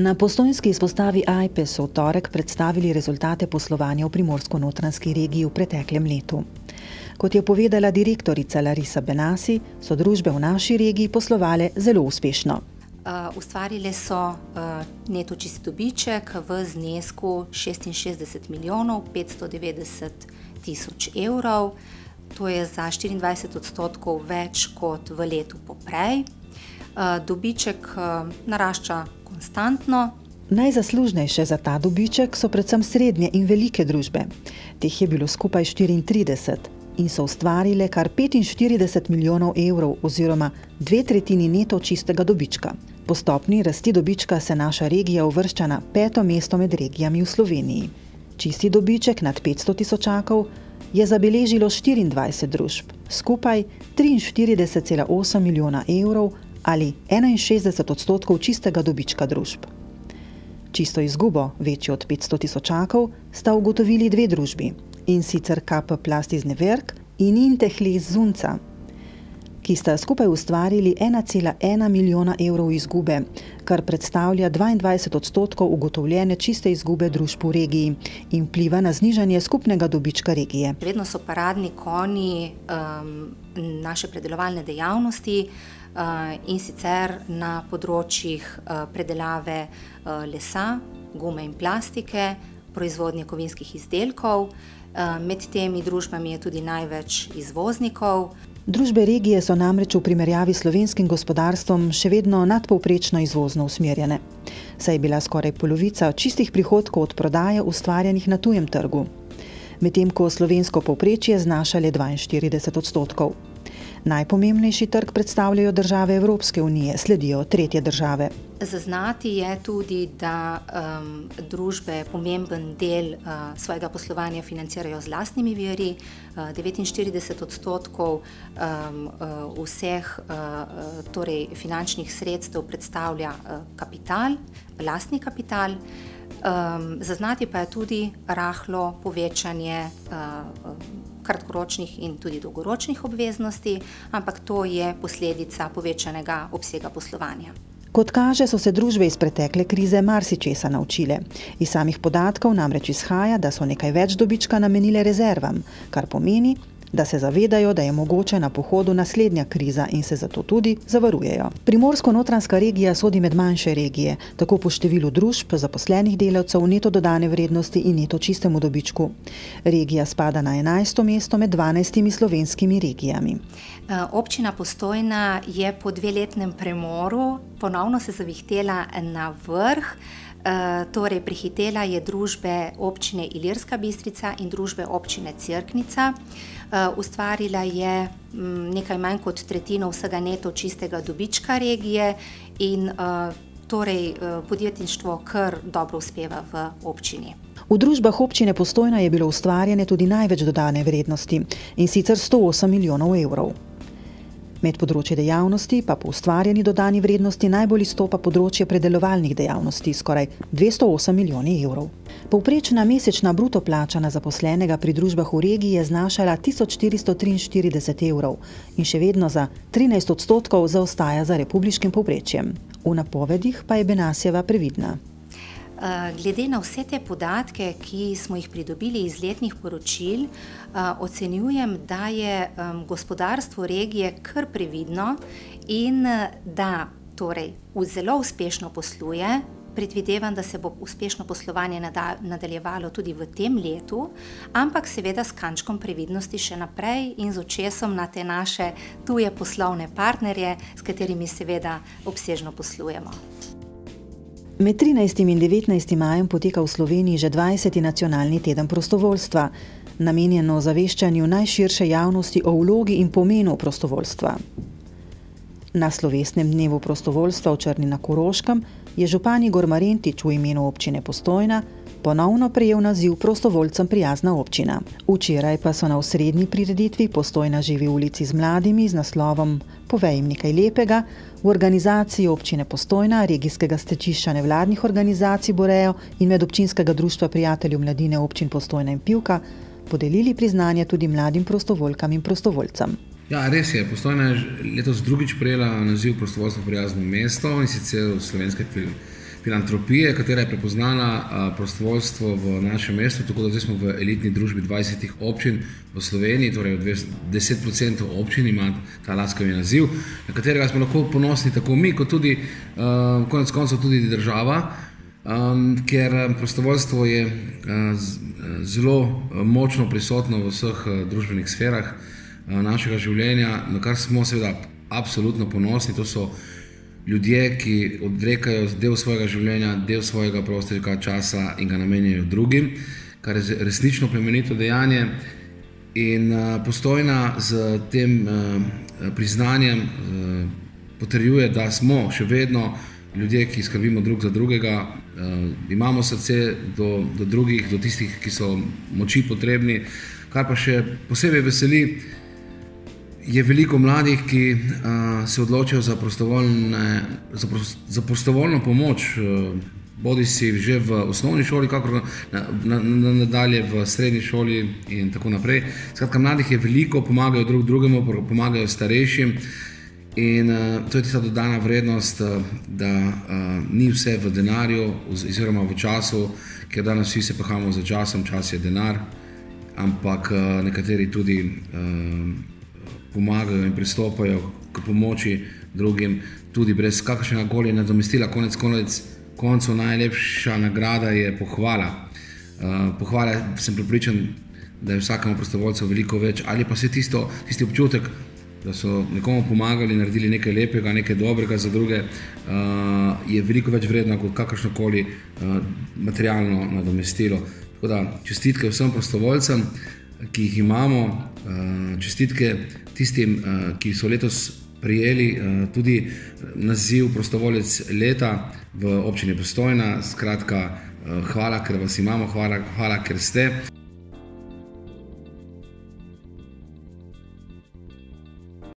Na postojnski izpostavi AIPE so v torek predstavili rezultate poslovanja v primorsko-notranski regiji v preteklem letu. Kot je povedala direktorica Larisa Benasi, so družbe v naši regiji poslovale zelo uspešno. Uh, ustvarile so uh, neto čisti dobiček v znesku 66 milijonov 590 tisoč evrov. To je za 24 odstotkov več kot v letu poprej. Uh, dobiček uh, narašča konstantno. Najzaslužnejše za ta dobiček so predvsem srednje in velike družbe. Teh je bilo skupaj 34 in so ustvarile kar 45 milijonov evrov oziroma dve tretjini neto čistega dobička. Po stopni rasti dobička se naša regija uvršča na peto mesto med regijami v Sloveniji. Čisti dobiček nad 500 tisočakov je zabeležilo 24 družb, skupaj 43,8 milijona evrov ali 61 odstotkov čistega dobička družb. Čisto izgubo, večjo od 500 tisočakov, sta ugotovili dve družbi in sicer KP Plast iz Neverk in Intehli iz Zunca, ki sta skupaj ustvarili 1,1 milijona evrov izgube, kar predstavlja 22 odstotkov ugotovljene čiste izgube družb v regiji in vpliva na znižanje skupnega dobička regije. Vedno so paradni konji um, naše predelovalne dejavnosti. Uh, in sicer na področjih uh, predelave uh, lesa, gume in plastike, proizvodnje kovinskih izdelkov. Med temi družbami je tudi največ izvoznikov. Družbe regije so namreč v primerjavi s slovenskim gospodarstvom še vedno nadpovprečno izvozno usmerjene. Saj je bila skoraj polovica čistih prihodkov od prodaje ustvarjenih na tujem trgu, medtem ko slovensko povprečje znaša le 42 odstotkov. Najpomembnejši trg predstavljajo države Evropske unije, sledijo tretje države. Zaznati je tudi, da um, družbe pomemben del uh, svojega poslovanja financirajo z lastnimi viri. Uh, 49 odstotkov um, uh, vseh uh, uh, torej finančnih sredstev predstavlja uh, kapital, lastni kapital. Um, zaznati pa je tudi rahlo povečanje uh, kratkoročnih in tudi dolgoročnih obveznosti, ampak to je posledica povečanega obsega poslovanja. Kot kaže, so se družbe iz pretekle krize marsičesa naučile. Iz samih podatkov namreč izhaja, da so nekaj več dobička namenile rezervam, kar pomeni, da se zavedajo, da je mogoče na pohodu naslednja kriza in se zato tudi zavarujejo. Primorsko-notranska regija sodi med manjše regije, tako po številu družb, zaposlenih delavcev, neto dodane vrednosti in neto čistemu dobičku. Regija spada na 11. mesto med 12 slovenskimi regijami. E, občina Postojna je po dveletnem premoru ponovno se zavihtela na vrh. Eh, torej prihitela je družbe občine Ilirska Bistrica in družbe občine Cirknica. Eh, ustvarila je mm, nekaj manj kot tretjino vsega neto čistega dobička regije in eh, torej podjetništvo kar dobro uspeva v občini. V družbah občine Postojna je bilo ustvarjene tudi največ dodane vrednosti in sicer 108 milijonov evrov. Med področje dejavnosti pa po ustvarjeni dodani vrednosti najbolj izstopa področje predelovalnih dejavnosti, skoraj 208 milijoni evrov. Povprečna mesečna bruto plača na zaposlenega pri družbah v regiji je znašala 1443 evrov in še vedno za 13 odstotkov zaostaja za republiškim povprečjem. V napovedih pa je Benasjeva previdna. Eh, glede na vse te podatke, ki smo jih pridobili iz letnih poročil, eh, ocenjujem, da je gospodarstvo regije kar previdno in eh, da torej zelo uspešno posluje. Predvidevam, da se bo uspešno poslovanje nadaljevalo tudi v tem letu, ampak seveda s kančkom previdnosti še naprej in z očesom na te naše tuje poslovne partnerje, s katerimi seveda obsežno poslujemo. Med 13. in 19. majem poteka v Sloveniji že 20. nacionalni teden prostovoljstva, namenjeno zaveščanju najširše javnosti o vlogi in pomenu prostovoljstva. Na slovesnem dnevu prostovoljstva v Črni na Koroškem je župan Igor Marentič v imenu občine Postojna ponovno prejel naziv prostovoljcem prijazna občina. Včeraj pa so na osrednji prireditvi Postojna živi v ulici z mladimi z naslovom Povej jim nekaj lepega v organizaciji občine Postojna, regijskega stečišča nevladnih organizacij Borejo in medobčinskega društva prijateljev mladine občin Postojna in Pivka podelili priznanje tudi mladim prostovoljkam in prostovoljcem. Ja, res je. Postojna je letos drugič prejela naziv prostovoljstva prijazno mesto in sicer v slovenske filme filantropije, katera je prepoznala prostovoljstvo v našem mestu, tako da zdaj smo v elitni družbi 20 občin v Sloveniji, torej 10% občin ima ta laskavi naziv, na katerega smo lahko ponosni tako mi, kot tudi konec koncev tudi država, ker prostovoljstvo je zelo močno prisotno v vseh družbenih sferah našega življenja, na kar smo seveda absolutno ponosni. To so ljudje, ki odrekajo del svojega življenja, del svojega prostega časa in ga namenjajo drugim, kar je resnično plemenito dejanje. In uh, postojna z tem uh, priznanjem uh, potrjuje, da smo še vedno ljudje, ki skrbimo drug za drugega, uh, imamo srce do, do drugih, do tistih, ki so moči potrebni, kar pa še posebej veseli je veliko mladih, ki uh, se odločijo za, za, prost, za prostovoljno pomoč, uh, bodi si že v osnovni šoli, kako nadalje v srednji šoli in tako naprej. Skratka, mladih je veliko, pomagajo drug drugemu, pomagajo starejšim. In uh, to je tista dodana vrednost, uh, da uh, ni vse v denarju, oziroma v času, ker danes vsi se pahamo za časom, čas je denar, ampak uh, nekateri tudi. Uh, pomagajo in pristopajo k pomoči drugim, tudi brez kakršnega koli nadomestila. Konec koncu najlepša nagrada je pohvala. Uh, pohvala sem pripričan, da je vsakemu prostovoljcu veliko več, ali pa se tisto, tisti občutek, da so nekomu pomagali, naredili nekaj lepega, nekaj dobrega za druge, uh, je veliko več vredno kot kakršno koli uh, materialno nadomestilo. Tako da čestitke vsem prostovoljcem, ki jih imamo, uh, čestitke tistim, uh, ki so letos prijeli uh, tudi naziv prostovoljec leta v občini Postojna. Skratka, hvala, ker vas imamo, hvala, hvala ker ste.